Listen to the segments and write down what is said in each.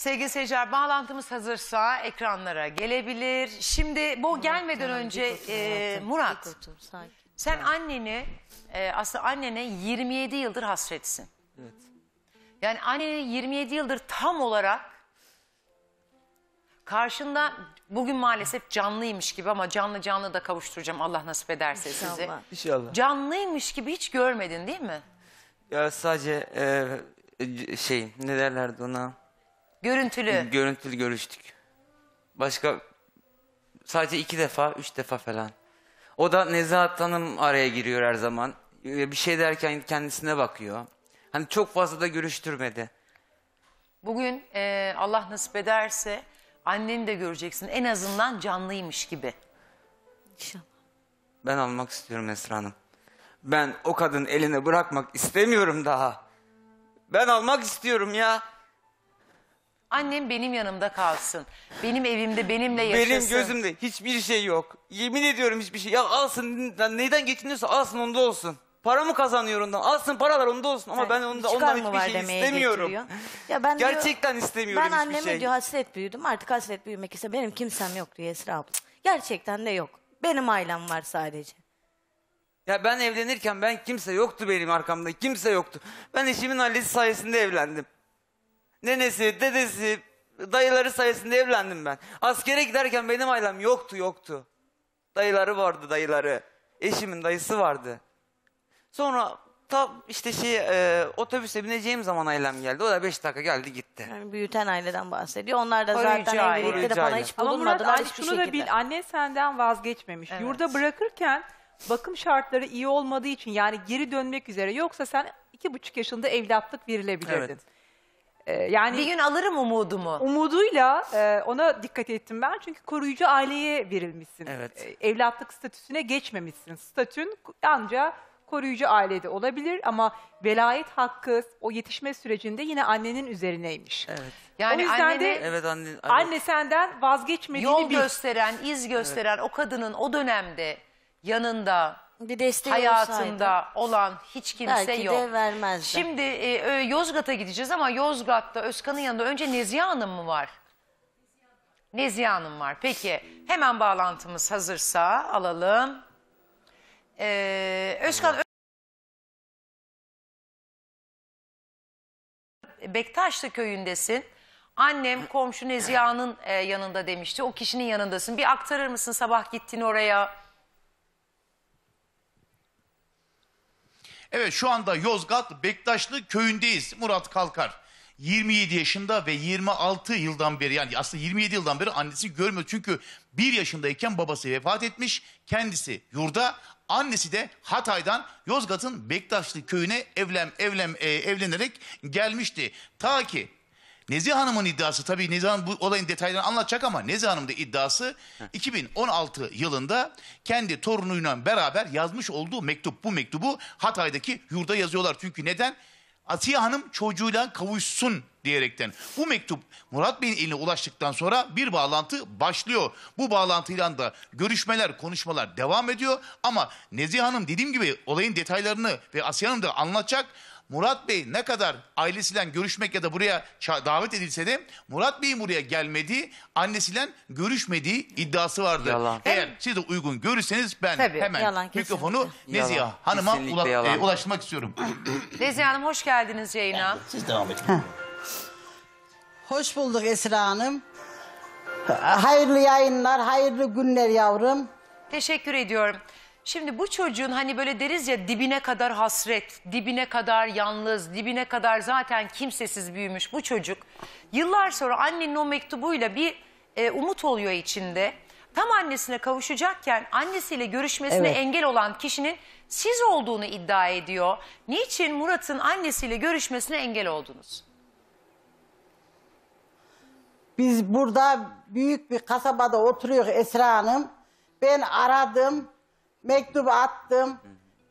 Sevgili seyirciler bağlantımız hazırsa ekranlara gelebilir. Şimdi bu gelmeden önce e, Murat sen anneni e, aslında annene 27 yıldır hasretsin. Evet. Yani anneni 27 yıldır tam olarak karşında bugün maalesef canlıymış gibi ama canlı canlı da kavuşturacağım Allah nasip ederse sizi. İnşallah. İnşallah. Canlıymış gibi hiç görmedin değil mi? Ya sadece e, şey ne derlerdi ona? Görüntülü. Görüntülü görüştük. Başka sadece iki defa, üç defa falan. O da Nezahat Hanım araya giriyor her zaman. Bir şey derken kendisine bakıyor. Hani çok fazla da görüştürmedi. Bugün e, Allah nasip ederse anneni de göreceksin. En azından canlıymış gibi. İnşallah. Ben almak istiyorum Esra Hanım. Ben o kadın eline bırakmak istemiyorum daha. Ben almak istiyorum ya. Annem benim yanımda kalsın. Benim evimde benimle yaşasın. Benim gözümde hiçbir şey yok. Yemin ediyorum hiçbir şey. Ya alsın neyden geçiniyorsa alsın onda olsun. Para mı kazanıyor ondan? Alsın paralar onda olsun ama ben onda, Çıkar ondan mı hiçbir şey demeye istemiyorum. getiriyor. Ya ben diyor- Gerçekten istemiyorum Ben hiçbir anneme şey. diyor hasret büyüdüm artık hasret büyümek ise benim kimsem yok diyor Esra abla. Gerçekten de yok. Benim ailem var sadece. Ya ben evlenirken ben kimse yoktu benim arkamda. Kimse yoktu. Ben eşimin ailesi sayesinde evlendim. Nenesi, dedesi, dayıları sayesinde evlendim ben. Askere giderken benim ailem yoktu yoktu. Dayıları vardı dayıları. Eşimin dayısı vardı. Sonra ta işte şey e, otobüse bineceğim zaman ailem geldi. O da beş dakika geldi gitti. Yani büyüten aileden bahsediyor. Onlar da Koruyucu zaten aile. evlilikte de Koruyucu bana aile. hiç Ama Murat bulunmadılar hiçbir şunu da şekilde. bil annen senden vazgeçmemiş. Evet. Yurda bırakırken bakım şartları iyi olmadığı için yani geri dönmek üzere yoksa sen iki buçuk yaşında evlatlık verilebilirdin. Evet. Ee, yani Bir gün alırım umudumu. umuduyla e, ona dikkat ettim ben çünkü koruyucu aileye verilmişsin. Evet. E, evlatlık statüsüne geçmemişsin. Statün ancak koruyucu ailede olabilir ama velayet hakkı o yetişme sürecinde yine annenin üzerineymiş. Evet. Yani o yüzden annene de Evet anne. evet. anne senden vazgeçmediğini yol bil. gösteren, iz gösteren o kadının o dönemde yanında, Bir desteği hayatında olsaydı olan hiç kimse belki yok. de vermezdi. Şimdi e, ö- Yozgat'a gideceğiz ama Yozgat'ta Özkan'ın yanında önce Nezihe Hanım mı var? Nezihe Hanım var. Peki hemen bağlantımız hazırsa alalım. Ee, Özkan Bektaşlı köyündesin. Annem komşu Neziha'nın e, yanında demişti. O kişinin yanındasın. Bir aktarır mısın sabah gittin oraya? Evet şu anda Yozgat Bektaşlı köyündeyiz. Murat Kalkar. 27 yaşında ve 26 yıldan beri yani aslında 27 yıldan beri annesi görmüyor. Çünkü 1 yaşındayken babası vefat etmiş. Kendisi yurda annesi de Hatay'dan Yozgat'ın Bektaşlı köyüne evlen, evlen, e, evlenerek gelmişti. Ta ki Nezih Hanım'ın iddiası tabii Nezih Hanım bu olayın detaylarını anlatacak ama Nezih Hanım da iddiası 2016 yılında kendi torunuyla beraber yazmış olduğu mektup. Bu mektubu Hatay'daki yurda yazıyorlar. Çünkü neden? Asiye Hanım çocuğuyla kavuşsun diyerekten. Bu mektup Murat Bey'in eline ulaştıktan sonra bir bağlantı başlıyor. Bu bağlantıyla da görüşmeler, konuşmalar devam ediyor. Ama Nezih Hanım dediğim gibi olayın detaylarını ve Asiye Hanım da anlatacak. Murat Bey ne kadar ailesiyle görüşmek ya da buraya davet edilse de Murat Bey'in buraya gelmediği, annesiyle görüşmediği iddiası vardı. Yalan. Eğer siz de uygun görürseniz ben Tabii. hemen Yalan, kesinlikle. mikrofonu Nezihe Yalan. Hanım'a Kesinlikle ula- e, ulaştırmak istiyorum. Nezihe Hanım hoş geldiniz yayına. Siz devam edin. Hoş bulduk Esra Hanım. Hayırlı yayınlar, hayırlı günler yavrum. Teşekkür ediyorum. Şimdi bu çocuğun hani böyle deriz ya dibine kadar hasret, dibine kadar yalnız, dibine kadar zaten kimsesiz büyümüş bu çocuk. Yıllar sonra annenin o mektubuyla bir e, umut oluyor içinde. Tam annesine kavuşacakken annesiyle görüşmesine Evet. engel olan kişinin siz olduğunu iddia ediyor. Niçin Murat'ın annesiyle görüşmesine engel oldunuz? Biz burada büyük bir kasabada oturuyoruz Esra Hanım. Ben aradım, mektubu attım.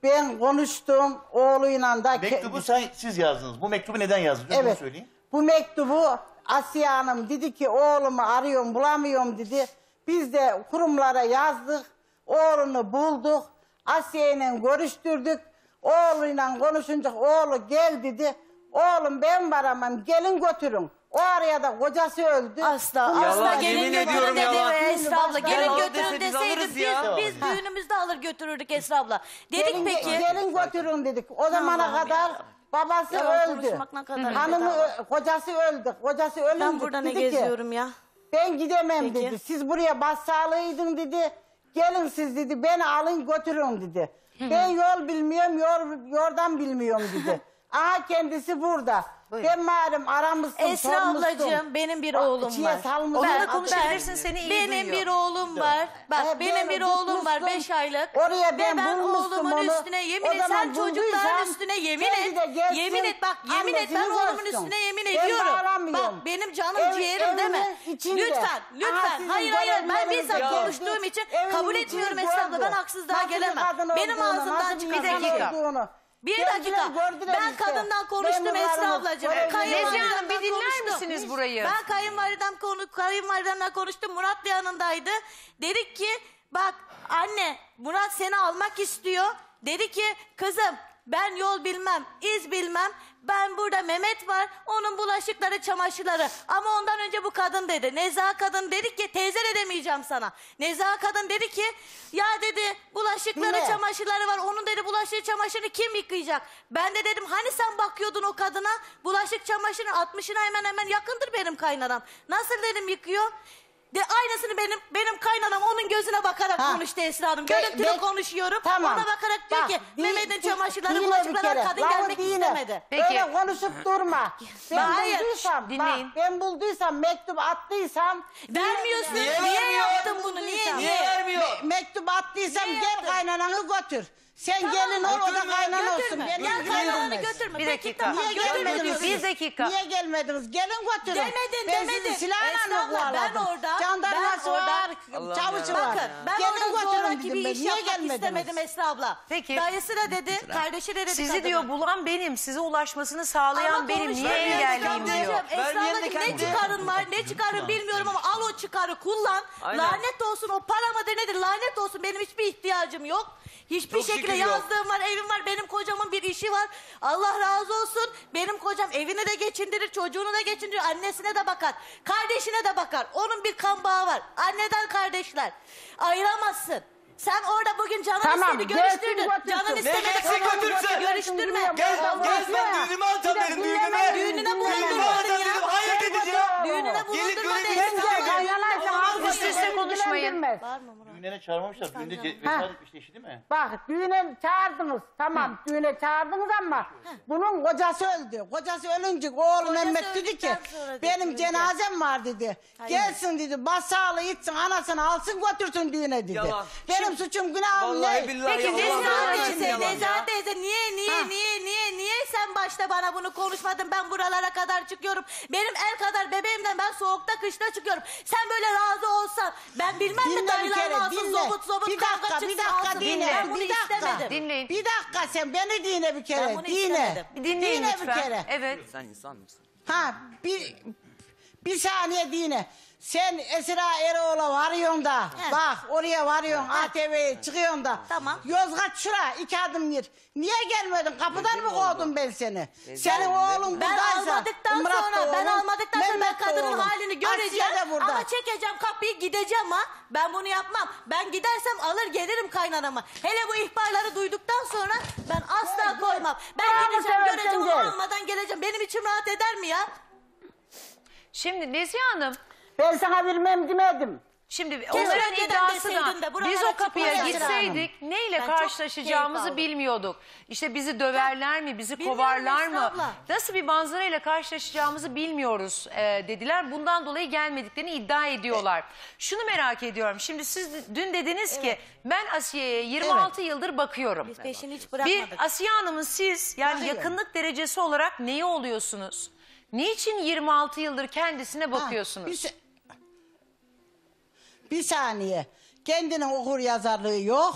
Ben konuştum oğluyla da. ke- Mektubu sen, siz yazdınız. Bu mektubu neden yazdınız? Lütfen Evet. söyleyin. Bu mektubu Asiye Hanım dedi ki oğlumu arıyorum bulamıyorum dedi. Biz de kurumlara yazdık. Oğlunu bulduk. Asiye ile görüştürdük. Oğluyla konuşunca oğlu gel dedi. Oğlum ben varamam gelin götürün. O araya da kocası öldü. Asla asla Yalan, gelin yemin götürün ediyorum dedi yalan. ve Esra abla. Gelin Yalan götürün dese biz deseydi alırız biz, ya. biz düğünümüzde alır götürürdük Esra abla. Dedik Gelin, peki. gelin götürün dedik. O zamana Allah'ım kadar ya. babası Yalan öldü. konuşmak ne kadar Hanımı, bedava. ö- kocası öldü. Kocası ölünce Ben burada ne dedi ki, geziyorum ya? Ben gidemem Peki. dedi. Siz buraya başsağlıydın dedi. Gelin siz dedi. Beni alın götürün dedi. Ben yol bilmiyorum, yol, yordan bilmiyorum dedi. Aha kendisi burada. Ben malum aramıştım, Esra sormuştum. ablacığım benim bir Bak, oğlum var. salmıştım. Onunla Ben- konuşabilirsin ben- seni iyi Benim duyuyor. bir oğlum var. Bak He, benim ben bir oğlum var tutmuştum. 5 aylık. Oraya Ve ben ben bulmuştum oğlumun onu. üstüne yemin O et sen çocukların bulduysam üstüne yemin kendi de et. gelsin, Yemin et bak yemin et ben annesini oğlumun görsün. üstüne yemin Ben ediyorum. bağlamıyorum. Bak benim canım Ev- ciğerim deme. evimin içinde. Lütfen Aha, lütfen. sizin Hayır hayır ben görevleriniz bizzat gördü. konuştuğum için Evin kabul içini etmiyorum Esra abla. gördü. Ben haksızlığa Nasıl bir gelemem. kadın Benim olduğunu, ağzımdan nasıl bir çıkan insan dakika. olduğunu. Bir Geldiler, dakika. gördüler Ben işte. kadından konuştum Esra Memurlarımız, ablacığım. görevliler. Kayınvalidemden Nezihe Hanım, bir dinler konuştum. misiniz burayı? Ben kayınvalidem konu kayınvalidemle konuştum. Murat da yanındaydı. Dedik ki bak anne Murat seni almak istiyor. Dedi ki kızım ben yol bilmem, iz bilmem. Ben burada Mehmet var. Onun bulaşıkları, çamaşırları. Ama ondan önce bu kadın dedi. Nezahat kadın dedi ki teyze de demeyeceğim sana. Nezahat kadın dedi ki ya dedi bulaşıkları, Dinle. çamaşırları var. Onun dedi bulaşık çamaşırını kim yıkayacak? Ben de dedim hani sen bakıyordun o kadına? Bulaşık çamaşırının 60'ına hemen hemen yakındır benim kaynanam. Nasıl dedim yıkıyor? De aynısını benim benim kaynanam onun gözüne bakarak Ha. konuştu Esra Hanım. Be- Görüntülü be- konuşuyorum. Tamam. Ona bakarak diyor Bak, ki di- Mehmet'in çamaşırları dinle bir kere. kadın Lafı gelmek dinle. istemedi. Peki. Öyle konuşup durma. Ben Hayır, bulduysam, dinleyin. bak ben bulduysam, mektup attıysam. Vermiyorsun. Niye Niye, vermiyor? yaptın bunu? Niye? Niye Niye? vermiyor? Me- mektup attıysam Niye gel yaptın? kaynananı götür. Sen Tamam, gelin ol o da götürme, kaynan olsun. Götürme. Beni Gel kaynananı ilgilendirmez. götürme. Bir Peki dakika. tamam. Niye götürme gelmediniz? Bir dakika. Niye gelmediniz? Gelin götürün. Demedin, ben demedin. sizi silahla mı abla, ben kovaladım? orada- Jandarması ben orada- var, Allah'ım çavuşu var. Bakın ben Gelin orada götürün zoraki dedim bir ben. iş Niye yapmak gelmediniz? istemedim Esra abla. Peki. Dayısı da dedi, kardeşi de dedi. Sizi kadına. diyor bulan benim. Size ulaşmasını sağlayan Ama benim. konuşma Niye diyor, engelliyim Esra diyor. ablacığım. Esra Vermeyen de ablacığım, ne kendi. çıkarın var ne çıkarın bilmiyorum ama al o çıkarı kullan. Aynen. Lanet olsun o para mıdır nedir lanet olsun benim hiçbir ihtiyacım yok. Hiçbir Çok şekilde şükür yok. yazdığım var, evim var, benim kocamın bir işi var. Allah razı olsun. Benim kocam evini de geçindirir, çocuğunu da geçindirir, annesine de bakar, kardeşine de bakar. Onun bir kan bağı var. Anneden kardeşler. Ayıramazsın. Sen orada bugün canın Tamam, istedi gelsin görüştürdün. götürsün. Canın Ne istemedi gelsin kafamı götürsün? görüştürme. Gel, Tamam, gel ben düğünüme alacağım Bir de benim dinleme, düğünüme. Düğününe bulundurmadın ya. dedim. Hayır Sen dedi ya. Düğününe Gelip bulundurma böyle dedi. bir- Sen kaynalarsan Üst üste konuşmayın. Bağırma Murat. Düğüne çağırmamışlar. Düğünde ce- Ha. vefat etmişti eşi değil mi? Bak düğüne çağırdınız. Tamam düğüne çağırdınız ama bunun kocası öldü. Kocası ölünce oğlu Kocası Mehmet dedi ki öldükten sonra benim götürünce." cenazem var dedi. Gelsin dedi başsağlığı gitsin anasını alsın götürsün düğüne dedi. Yalan. Benim suçum günahım Vallahi ne? billahi Peki, Allah Nezahat Allah teyze, için teyze, yalan ya. Nezahat teyze niye niye Ha. niye niye niye sen başta bana bunu konuşmadın ben buralara kadar çıkıyorum. Benim el kadar bebeğimden ben soğukta kışta çıkıyorum. Sen böyle razı olsan ben bilmem mi Dinle bir dayılarım kere alsın dinle. zobut zobut bir kavga dakika çıksın bir dakika alsın. dinle. Ben bunu bir dakika. istemedim. Dinleyin. Bir dakika sen beni dinle bir kere. Ben bunu dinle. istemedim. Bir dinleyin dinle lütfen. bir kere. Evet. Sen insan mısın? Ha bir bir saniye dinle. Sen Esra Eroğlu'na varıyorsun da He. bak oraya varıyorsun ATV'ye çıkıyorsun da. Tamam. Yozgat şura iki adım yer. Niye gelmedin? Kapıdan mı kovdum ben seni? Senin oğlun Ben buradaysa. almadıktan Murat da sonra ben almadıktan sonra ben Mehmet de kadının oğlum. halini göreceğim Asiye de burada. ama çekeceğim kapıyı gideceğim ha. Ben bunu yapmam. Ben gidersem alır gelirim kaynanama. Hele bu ihbarları duyduktan sonra ben asla koymam. Ben Bravo, gideceğim göreceğim onu gel. almadan geleceğim. Benim içim rahat eder mi ya? Şimdi Nezihe Hanım Ben sana vermem demedim. Şimdi onların önceden iddiası deseydin da de buralara biz o kapıya gitseydik neyle Ben çok karşılaşacağımızı aldım. bilmiyorduk. İşte bizi döverler mi, bizi Bilmiyorum kovarlar mı? abla. Nasıl bir manzarayla karşılaşacağımızı bilmiyoruz e, dediler. Bundan dolayı gelmediklerini iddia ediyorlar. Şunu merak ediyorum. Şimdi siz dün dediniz ki ben Asiye'ye 26 yıldır bakıyorum. Biz peşini hiç Bir bırakmadık. Asiye Hanım'ın siz yani Bakıyorum. yakınlık derecesi olarak neyi oluyorsunuz? Niçin 26 yıldır kendisine bakıyorsunuz? Bir, se- bir saniye. Kendinin okur yazarlığı yok.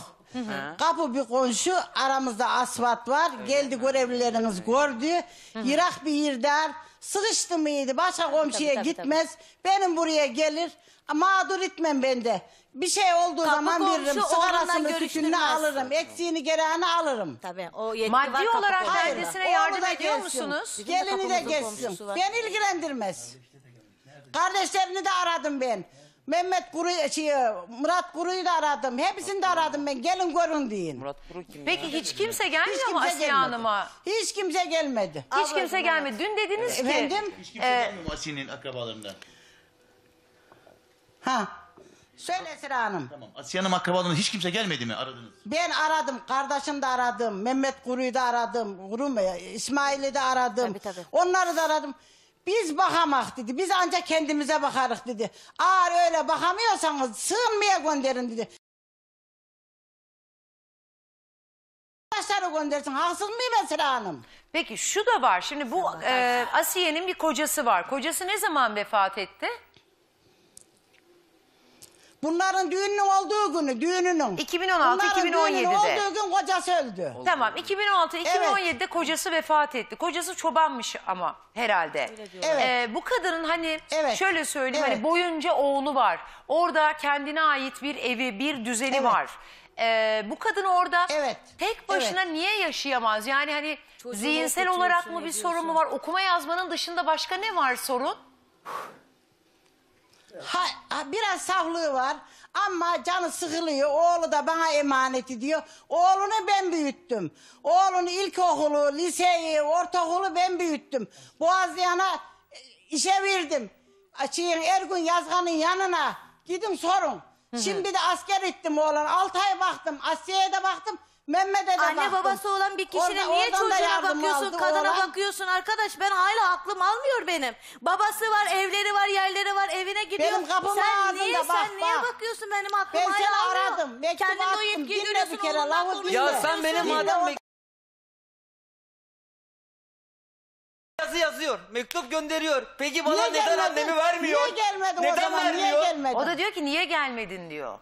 Kapı bir komşu aramızda asfalt var. Geldi görevlileriniz gördü. Yırak bir yerden Sıkıştı mıydı başka komşuya tabii, gitmez. Benim buraya gelir. Mağdur etmem ben de. Bir şey olduğu Kapı zaman komşu veririm. oğlunla Sigarasını tükününü görüştürmez. alırım. Eksiğini gereğini alırım. Tabii o yetki Maddi var kapı olarak komşuda. kendisine Oğlu yardım da ediyor gelsin. musunuz? Gelini de kapımızın geçsin. komşusu var. Beni ilgilendirmez. Kardeşlerini de aradım ben. Mehmet Kuru, şey, Murat Kuru'yu da aradım. Hepsini de aradım ben. Gelin görün deyin. Murat Kuru kim? Peki hiç kimse Hiç gelmiyor mu kimse Asiye gelmedi. Hanım'a? Hiç kimse gelmedi. Hiç kimse gelmedi. Dün dediniz ki Efendim? Hiç kimse gelmiyor mu Asiye'nin akrabalarından? Ha. Söyle Esra Hanım. Tamam. Asiye Hanım akrabalarından hiç kimse gelmedi mi aradınız? Ben aradım, kardeşim de aradım, Mehmet Kuru'yu da aradım, Kuru mu ya, İsmail'i de aradım. Tabii, tabii. Onları da aradım. Biz bakamak dedi, biz ancak kendimize bakarız dedi. Eğer öyle bakamıyorsanız sığınmaya gönderin dedi. Arkadaşları göndersin, haksız mıyım Esra Hanım? Peki şu da var. Şimdi bu e, Asiye'nin bir kocası var. Kocası ne zaman vefat etti? Bunların düğünün olduğu günü, düğününün. 2016, Bunların 2017'de. düğünün olduğu gün kocası öldü. Tamam 2016 2017'de kocası vefat etti. Kocası çobanmış ama herhalde. Evet. Ee, bu kadının hani Evet. şöyle söyleyeyim Evet. hani boyunca oğlu var. Orada kendine ait bir evi, bir düzeni Evet. var. Ee, bu kadın orada Evet. tek başına niye yaşayamaz? Yani hani zihinsel olarak mı bir sorun mu var? Okuma yazmanın dışında başka ne var sorun? Ha, ha, biraz saflığı var ama canı sıkılıyor. Oğlu da bana emanet ediyor. Oğlunu ben büyüttüm. Oğlunu ilkokulu, liseyi, ortaokulu ben büyüttüm. Boğazlayan'a e, işe verdim. Şeyin, Ergun Yazgan'ın yanına gidin sorun. Şimdi de asker ettim oğlan. Altı ay baktım. Asya'ya da baktım. Mehmet'e de baktım. Anne babası olan bir kişinin Orada- niye oradan da çocuğuna yardım bakıyorsun, aldı kadına oğlan. bakıyorsun arkadaş? Ben hala aklım almıyor benim. Babası var, evleri var, yerleri var, evine gidiyor. Benim kapım sen ağzında, niye, bak, sen niye bak. bakıyorsun benim aklım Ben hala seni almıyor. aradım. Mektup Kendin o attım. yetkiyi Dinle bir görüyorsun, kere, oğlundan lafı dinle. konuşuyorsun. Ya sen benim Dinle adam yazı yazıyor. Mektup gönderiyor. Peki bana Niye neden gelmedin? annemi vermiyor? Niye gelmedin neden o zaman? vermiyor? Niye gelmedin? O da diyor ki niye gelmedin diyor.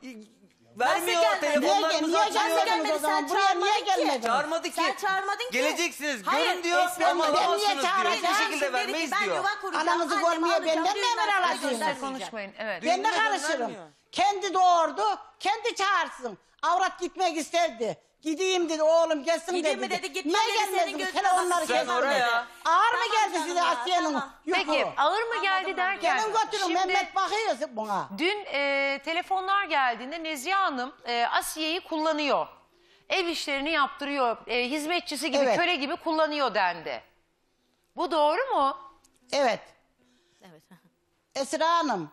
Vermiyor gelmedi? telefonlarımızı Niye, açmıyor. niye gelmediniz gelmedi? Sen Buraya niye çağırmadın ki. gelmediniz? Çağırmadı ki. Sen çağırmadın ki. Geleceksiniz. Hayır, Görün diyor Esra ama Hanım, ben niye alamazsınız diyor. çağıracağım? Hiçbir şekilde dedi ki, vermeyiz ben diyor. yuva kuracağım, Anamızı annemi görmeye alacağım, benden mi düğünden emir sonra göndermeyeceğim. konuşmayın. Evet. Ben ne Düğününe karışırım? göndermiyor. Kendi doğurdu, kendi çağırsın. Avrat gitmek isterdi. Gideyim dedi oğlum gelsin Gideyim dedi. mi dedi, gitme Niye dedi, senin gelmedin? götüne Telefonları Sen kesin oraya. dedi. Ağır mı Tamam geldi canım size ya, Asiye'nin tamam. Peki ağır mı geldi derken? Gelin götürün şimdi Mehmet bakıyor buna. Dün e, telefonlar geldiğinde Nezihe Hanım e, Asiye'yi kullanıyor. Ev işlerini yaptırıyor. E, hizmetçisi gibi, Evet. köle gibi kullanıyor dendi. Bu doğru mu? Evet. Evet. Esra Hanım,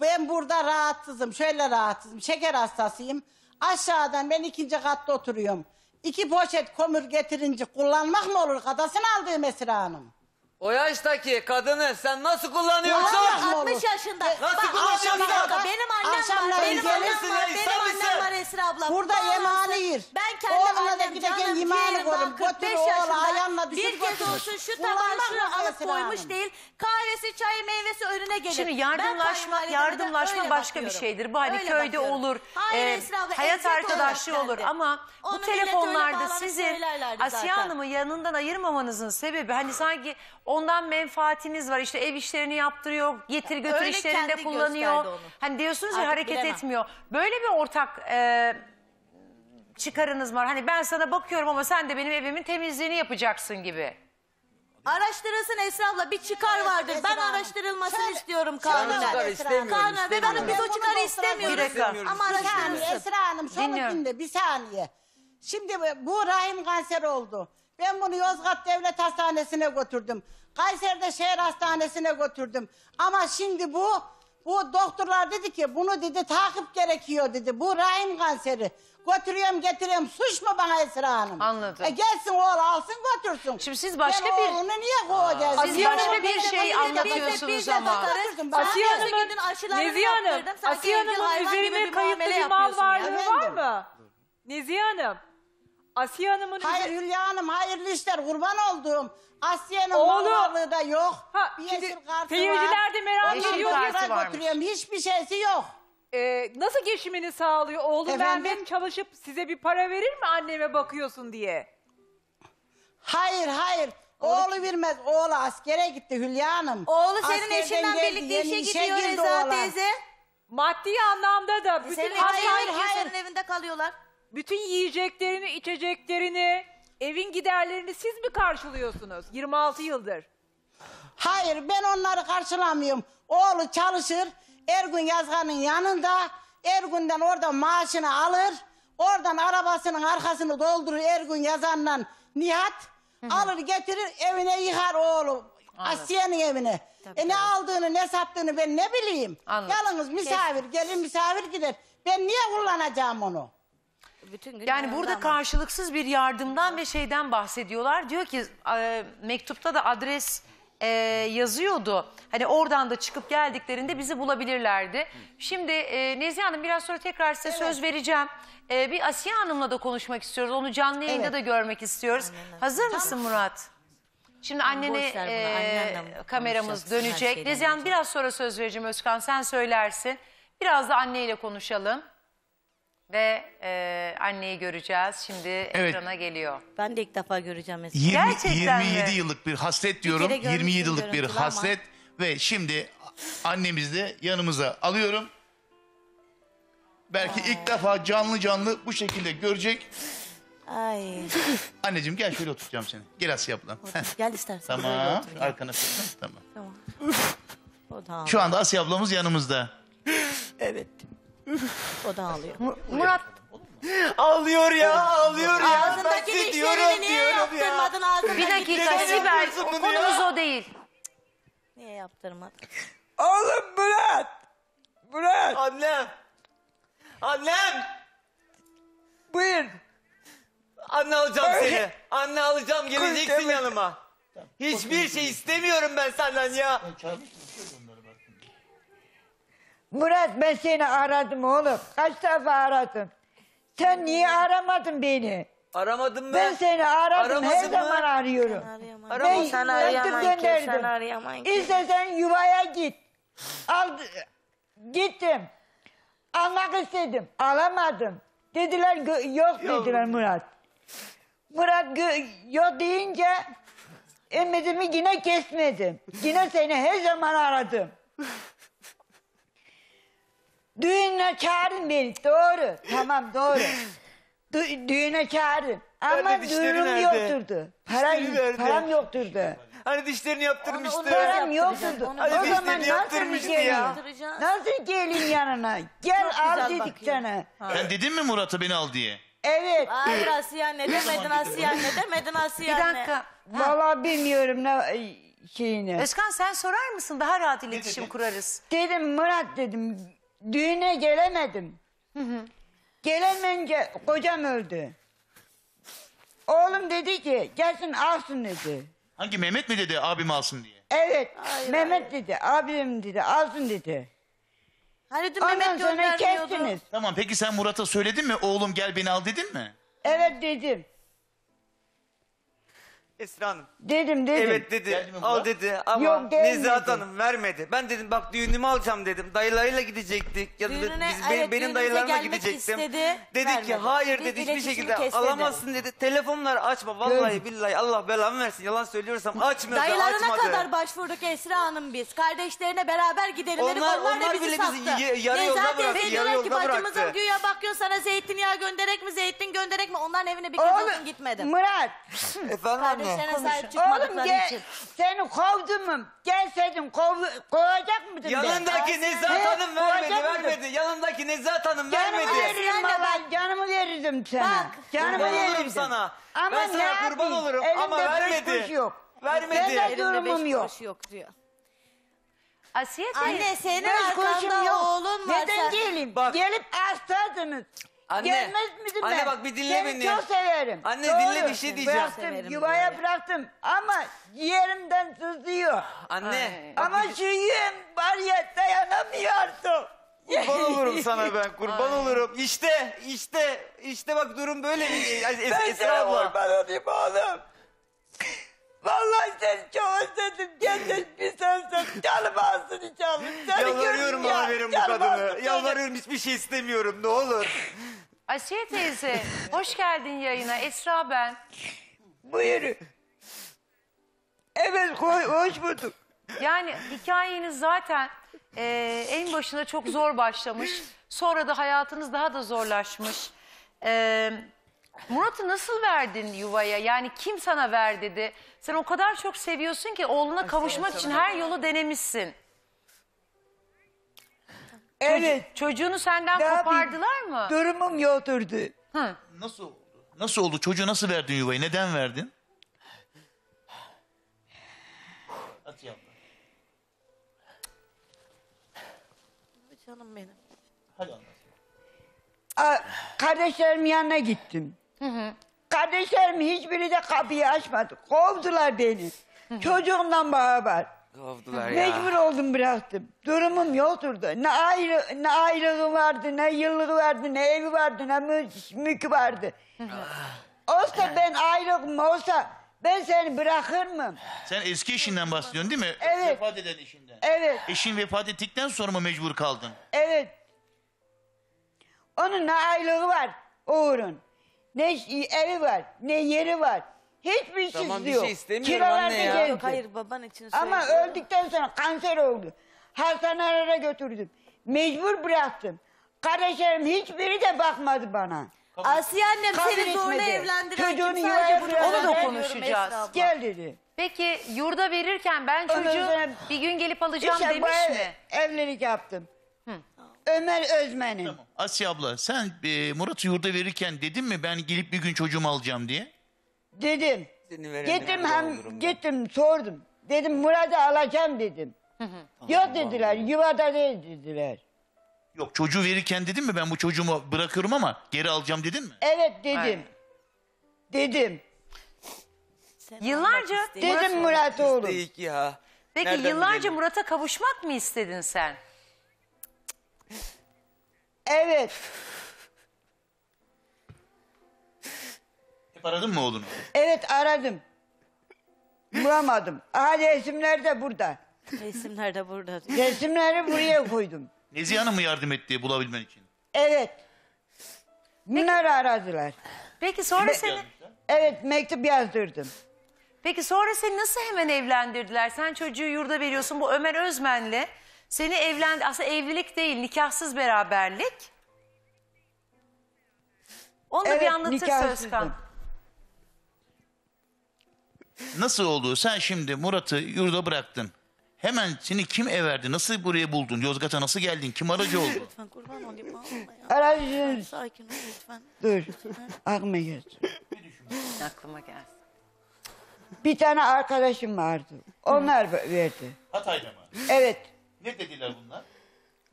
ben burada rahatsızım. Şöyle rahatsızım. Şeker hastasıyım. Aşağıdan ben ikinci katta oturuyorum. İki poşet kömür getirince kullanmak mı olur? Kadasını aldığım Esra Hanım. O yaştaki kadını sen nasıl kullanıyorsun? Mı 60 olur? yaşında. Nasıl kullanıyorsun? akşam dakika, Benim annem Akşamları var. Benim gelirsin annem var. Benim insan annem var Esra abla. Burada Bağlansın. yemeğini yer. Ben kendi Oğluna da annem gideceksin, canım yemeğini ciğerim koyun. 45 Götür oğlu, yaşında. ayağınla düşür Bir kez götür. olsun şu Kullanmak tabağı şuraya alıp Esra koymuş Hanım? değil. Kahvesi, çayı, meyvesi önüne gelir. Şimdi yardımlaşma yardımlaşma öyle başka bir bakıyorum. şeydir. Bu hani Öyle köyde bakıyorum. olur. Hayır e, Esra abla. hayat olarak arkadaşlığı olur geldi. ama bu Onu millet öyle telefonlarda bağlanıp sizin söylerlerdi Asiye zaten. Hanım'ı yanından ayırmamanızın sebebi hani sanki ondan menfaatiniz var. İşte ev işlerini yaptırıyor, getir götür Öyle işlerinde kendi kullanıyor. gösterdi onu. Hani diyorsunuz ya Artık hareket bilemem. etmiyor. Böyle bir ortak e, çıkarınız var. Hani ben sana bakıyorum ama sen de benim evimin temizliğini yapacaksın gibi. Araştırılsın Esra abla bir çıkar vardır. Esra Ben Hanım. araştırılmasını Şöyle- istiyorum şöyle kanunen. çıkar Esra istemiyorum, Kanunen ve ben istemiyorum. biz o çıkarı istemiyoruz. Bir dakika. Ama Bir saniye araştırılsın. Esra Hanım şunu Dinliyorum. dinle bir saniye. Şimdi bu rahim kanseri oldu. Ben bunu Yozgat Devlet Hastanesi'ne götürdüm. Kayseri'de şehir hastanesine götürdüm. Ama şimdi bu bu doktorlar dedi ki bunu dedi takip gerekiyor dedi. Bu rahim kanseri. Götürüyorum getiriyorum. Suç mu bana Esra Hanım? Anladım. E gelsin oğlu alsın götürsün. Şimdi siz başka ben bir- oğlunu niye kovacağız? Siz Asiye başka bir şey anlatıyorsunuz ama. Asiye Hanım'ın, Nezihe Hanım, Asiye Hanım'ın bir kayıtlı bir mal varlığı var mı? Nezihe Hanım, Asiye Hanım'ın Hayır üzerine... Hülya Hanım hayırlı işler kurban olduğum. Asiye'nin Oğlu- mal varlığı da yok. Ha, bir şimdi yeşil kartı seyirciler de merak Ondan ediyor. varmış. götürüyorum. Hiçbir şeysi yok. Ee, nasıl geçimini sağlıyor? Oğlum ben Efendim? benim çalışıp size bir para verir mi anneme bakıyorsun diye? Hayır hayır. Oğlu vermez. Oğlu askere gitti Hülya Hanım. Oğlu senin Askerden eşinden geldi, birlikte yeni işe işe gidiyor girdi Reza oğlan. teyze. Maddi anlamda da bütün Senin hayır, evine hayır, gidiyor, hayır. senin evinde kalıyorlar. Bütün yiyeceklerini, içeceklerini, evin giderlerini siz mi karşılıyorsunuz 26 yıldır? Hayır ben onları karşılamıyorum. Oğlu çalışır. Ergun Yazgan'ın yanında. Ergun'dan orada maaşını alır. Oradan arabasının arkasını doldurur Ergun Yazan'la Nihat. Alır getirir evine yıkar oğlu. Asiye'nin evine. E ne aldığını ne sattığını ben ne bileyim. Anladım. Yalnız misafir gelir misafir gider. Ben niye kullanacağım onu? Bütün gün Yani yanında burada ama. karşılıksız bir yardımdan ve şeyden bahsediyorlar. Diyor ki e, mektupta da adres e, yazıyordu. Hani oradan da çıkıp geldiklerinde bizi bulabilirlerdi. Şimdi e, Nezihe Hanım biraz sonra tekrar size söz vereceğim. E, bir Asiye Hanım'la da konuşmak istiyoruz. Onu canlı yayında Evet. da görmek istiyoruz. Hazır mısın Murat? Şimdi annene boş ver bunu, e, annenle kameramız konuşacaksın, her dönecek. şeyden Nezihe Hanım önce. biraz sonra söz vereceğim Özkan sen söylersin. Biraz da anneyle konuşalım. Ve e, anneyi göreceğiz. Şimdi ekrana geliyor. Ben de ilk defa göreceğim mesela. 20, Gerçekten mi? 27 yıllık bir hasret diyorum. kere görmüştüm 27 yıllık bir görüntülü ama- hasret ve şimdi annemizi de yanımıza alıyorum. Belki ilk defa canlı canlı bu şekilde görecek. Ay. Anneciğim gel şöyle oturacağım seni. Gel Asya ablam. Heh, Gel istersen. tamam. Arkana sıkın. Tamam. Tamam. O da ağlıyor. Şu anda Asya ablamız yanımızda. O da ağlıyor. Murat Ağlıyor ya ağlıyor ya. Ben Ağzındaki size dişlerini niye ya. yaptırmadın ağzındaki bir dakika Neden Sibel yapıyorsun o konumuz o değil. Niye yaptırmadın? Oğlum Murat. Murat. Annem. Annem. Buyur. Anne alacağım seni. Anne alacağım geleceksin yanıma. Hiçbir şey istemiyorum ben senden ya. Murat ben seni aradım oğlum. Kaç defa aradım. Sen niye aramadın beni? Aramadım mı? Ben seni aradım. Aramadın Her mı? zaman arıyorum. Arama Ben sen mektup ki, sen ki. İstesen yuvaya git. Al, gittim. Almak istedim. Alamadım. Dediler gö- yok dediler Murat. Murat gö- yok deyince ümidimi yine kesmedim. Yine seni her zaman aradım. Düğüne çağırın beni. Doğru. Tamam doğru. Du- düğüne çağırın. Ama Nerede dişleri düğünüm nerede? yokturdu. Param, Dişleri nerede? param yokturdu. Hani dişlerini yaptırmıştı. onu- Param Onu yokturdu. Onu O dişlerini zaman nasıl yaptırmıştı geleyim? ya. Yaptıracağız. Nasıl geleyim yanına? Gel Çok al dedik bakıyor. sana. Ben dedim mi Murat'a beni al diye? Evet. Hayır Asiye anne demedin Asiye anne demedin Asiye Bir anne. dakika. Vallahi bilmiyorum ne şeyini. Özkan sen sorar mısın? Daha rahat iletişim kurarız. Dedim Murat dedim. Düğüne gelemedim. Gelemeyince kocam öldü. Oğlum dedi ki gelsin alsın dedi. Hangi Mehmet mi dedi abim alsın diye? Evet Mehmet dedi abim dedi alsın dedi. Hani dün Ondan Mehmet sonra göndermiyordu. kestiniz. Tamam peki sen Murat'a söyledin mi oğlum gel beni al dedin mi? Evet dedim. Esra Hanım. Dedim dedim. Evet dedi. Al dedi ama Yok, gelmedi. Nezahat Hanım vermedi. Ben dedim bak düğünümü alacağım dedim. Dayılarıyla gidecektik. Ya da Düğününe, biz, evet, benim, benim düğününüze dayılarımla gelmek gidecektim. istedi, dedi ki vermedi. hayır Biz dedi hiçbir iletişimi şekilde kes dedi. alamazsın dedi. Telefonları açma vallahi billahi Allah belamı versin. Yalan söylüyorsam açmadı Dayılarına açmadı. kadar başvurduk Esra Hanım biz. Kardeşlerine beraber gidelim dedik. Onlar- Onlar, onlar da bizi bile bizi sattı. y- yarı yolda Nezahat teyze bıraktı, diyorlar yarı ki yolda bacımızın bıraktı." güya bakıyorsun sana zeytinyağı gönderek mi zeytin gönderek mi? Onların evine bir kez olsun gitmedim. Murat. Efendim anne. Kardeşlerine sahip Oğlum çıkmadıkları gel, için. seni kovdum mu? Gelseydin kov, kovacak mıydın Yanındaki ben? Nezahat He? Hanım vermedi Kovacak mıydın? vermedi. Yanındaki Nezahat Hanım Canımı vermedi. veririm Sen de baba, canımı verirdim sana. Bak, canımı Kurban verirdim. olurum sana. Ama ben sana kurban yapayım? olurum Elimde ama beş vermedi. kuruş yok. Vermedi. Ben de Elimde durumum beş yok. kuruş yok diyor. Asiye teyze. Anne senin Beş kuruşum arkanda yok. oğlun var. Neden sen- geleyim? Bak. Gelip hastaydınız. Anne, Gelmez miydin anne ben? bak bir dinle Seni beni. çok severim. Anne dinle bir şey diyeceğim. Bıraktım, Severim yuvaya böyle. bıraktım ama yerimden sızlıyor. Anne. Ama şu yem var ya dayanamıyor artık. Kurban olurum sana ben kurban olurum. İşte işte işte bak durum böyle. Es- Es- Ben Esra sana abla. kurban olayım oğlum. Vallahi seni çok özledim. Gerçek bir sensin. Canım ağzını çalın. Seni Yalvarıyorum görünce bana verin bu canım kadını. ağzını Yalvarıyorum hiçbir şey istemiyorum ne olur. Asiye teyze hoş geldin yayına. Esra ben. Buyurun. Evet hoş, hoş bulduk. Yani hikayeniz zaten e, en başında çok zor başlamış. Sonra da hayatınız daha da zorlaşmış. E, Murat'ı nasıl verdin yuvaya? Yani kim sana ver dedi? Sen o kadar çok seviyorsun ki oğluna kavuşmak için her yolu denemişsin. Evet. Çocuğunu senden Daha bir kopardılar mı? Durumum yokturdu. Hı. Nasıl oldu? Nasıl oldu? Çocuğu nasıl verdin yuvayı? Neden verdin? Asiye abla. Canım benim. Hadi anlat. A- Kardeşlerimin yanına gittim. Kardeşlerim hiçbiri de kapıyı açmadı. Kovdular beni. Çocuğumdan beraber. Kovdular ya. Mecbur oldum bıraktım. Durumum yokturdu. Ne ayrı ne ayrılığı vardı, ne yıllığı vardı, ne evi vardı, ne mü- mülkü vardı. olsa ben ayrılığım olsa ben seni bırakır mıyım? Sen eski eşinden bahsediyorsun değil mi? Evet. Vefat eden eşinden. Evet, Eşin vefat ettikten sonra mı mecbur kaldın? evet. Onun ne aylığı var Uğur'un. Ne evi var, ne yeri var. Hiçbir Tamam, şey bir yok. şey istemiyorum anne ya. Yok hayır baban için Ama söylüyorum. öldükten sonra kanser oldu. Hastanelere götürdüm. Mecbur bıraktım. Kardeşlerim hiçbiri de bakmadı bana. Asiye annem Kabul seni zorla etmedi. evlendiren Çocuğunu kim? yuvaya Sadece bunu Onu da konuşacağız. Esra abla. Gel dedi. Peki yurda verirken ben Ondan çocuğu sonra- bir gün gelip alacağım İşte bu demiş ev- mi? evlilik yaptım. Ömer Özmen'in. Tamam. Asiye abla sen e, Murat'ı yurda verirken dedin mi ben gelip bir gün çocuğumu alacağım diye? Dedim. Seni Gittim hem olurum ben. gittim sordum. Dedim Murat'ı alacağım dedim. Yok dediler. Yuvada değil dediler. Yok çocuğu verirken dedin mi ben bu çocuğumu bırakıyorum ama geri alacağım dedin mi? Evet dedim. Aynen. Dedim. Yıllarca. Dedim Murat oğlum. İyi ya. Peki Nereden yıllarca bilelim? Murat'a kavuşmak mı istedin sen? Evet. Aradın mı oğlunu? Evet aradım. Bulamadım. Aha resimler de burada. Resimler de burada. Resimleri buraya koydum. Nezihe Hanım mı yardım etti bulabilmen için? Evet. Bunları aradılar. Peki sonra seni Evet mektup yazdırdım. Peki sonra seni nasıl hemen evlendirdiler? Sen çocuğu yurda veriyorsun bu Ömer Özmen'le. Seni evlendi aslında evlilik değil nikahsız beraberlik. Onu da bir Evet, anlatır nikahsızdım. Nasıl oldu? Sen şimdi Murat'ı yurda bıraktın. Hemen seni kim ev verdi? Nasıl buraya buldun? Yozgat'a nasıl geldin? Kim aracı oldu? Lütfen kurban olayım ağlama ya. Aracın Sakin ol lütfen. dur. Aklıma gelsin. Aklıma geldi. Bir tane arkadaşım vardı. Onlar verdi. Hatay'da mı? Evet. Ne dediler bunlar?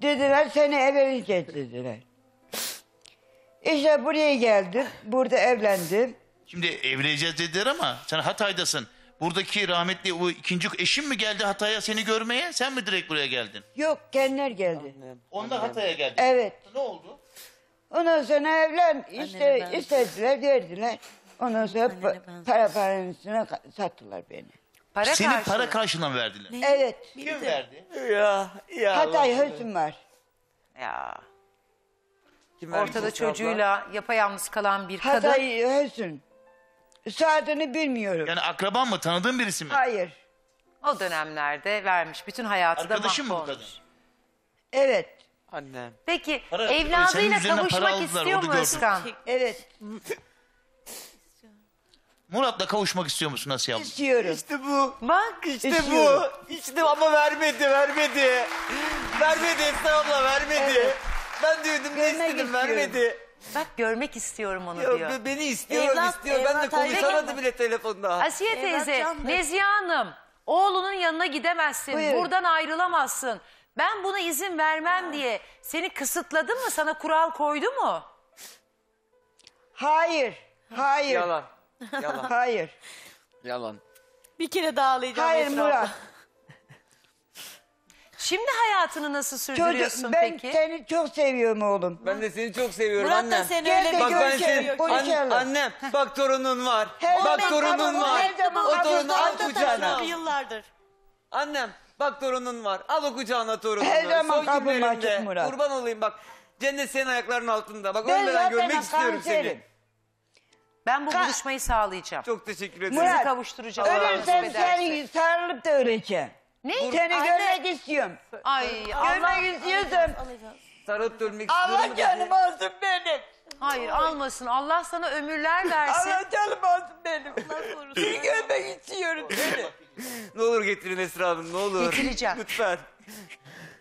Dediler seni eve vereceğiz dediler. İşte buraya geldim. Burada evlendim. Şimdi evleneceğiz dediler ama sen Hatay'dasın. Buradaki rahmetli o ikinci eşin mi geldi Hatay'a seni görmeye? Sen mi direkt buraya geldin? Yok kendiler geldi. Onlar Hatay'a geldi. Evet. Ne oldu? Ondan sonra evlen işte ben- istediler verdiler. Ondan sonra Annene ben- para paranın üstüne ka- sattılar beni. Para Seni karşılığı. para karşılığında verdiler. Evet. Kim verdi? Ya, ya Hatay Allah. hırsım var. Ya. Kim vermiş Ortada Esra abla? çocuğuyla yapayalnız kalan bir kadın. Hatay hırsın. Saadını bilmiyorum. Yani akraban mı? Tanıdığın birisi mi? Hayır. O dönemlerde vermiş. Bütün hayatı da Arkadaşın mı bu mahvolmuş. kadın? Evet. Annem. Peki Para- senin evladıyla para kavuşmak aldılar, istiyor mu gördüm. Özkan? Evet. Murat'la kavuşmak istiyor musun Asiye abla? İstiyorum. İşte bu. Bak İşte İstiyorum. bu. İşte ama vermedi, vermedi. Vermedi Esra abla, vermedi. Evet. Ben diyordum ne Görmek istedim, istiyorum. vermedi. Bak görmek istiyorum onu diyor. be- beni istiyor, Evlat- istiyor. ben de evlat bile telefonda. Asiye Evlat teyze, candır. Nezihe Hanım, oğlunun yanına gidemezsin, Buyurun. buradan ayrılamazsın. Ben buna izin vermem diye seni kısıtladı mı, sana kural koydu mu? Hayır. Hayır. Yalan. Yalan. Hayır. Yalan. Bir kere daha ağlayacağım Hayır Esra Murat. Şimdi hayatını nasıl sürdürüyorsun Çocuk, ben peki? seni çok seviyorum oğlum. Ben de seni çok seviyorum Murat annem. da seni Gel öyle de Bak ben görüşelim, görüyor. konuşalım. an- annem bak torunun var. Her bak zaman torunun var. her zaman O torunu kapımda al orada kucağına. taşıyor yıllardır. Annem bak torunun var. Al o kucağına torununu. Her zaman Son kapım günlerinde. açık Murat. Kurban olayım bak. Cennet senin ayaklarının altında. Bak Ben ölmeden zaten görmek istiyorum kanserim. seni. Ben bu buluşmayı sağlayacağım. Çok teşekkür ederim. Sizi Murat, kavuşturacağım. Allah nasip Ölürsem ederse. seni sarılıp da öleceğim. Ne? Seni Anne. görmek istiyorum. Ay Allah. Görmek istiyorsam Sarılıp da ölmek istiyorum. Allah canım olsun benim. Hayır almasın. Allah sana ömürler versin. Allah canım olsun benim. Seni görmek istiyorum seni. Ne olur getirin Esra Hanım ne olur. Getireceğim. Lütfen.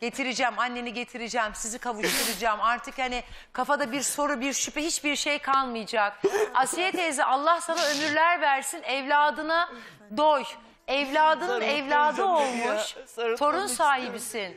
Getireceğim, anneni getireceğim, sizi kavuşturacağım. Artık hani kafada bir soru, bir şüphe, hiçbir şey kalmayacak. Asiye teyze Allah sana ömürler versin, evladına doy. Evladının evladı ya. olmuş, Sarılıp torun sahibisin.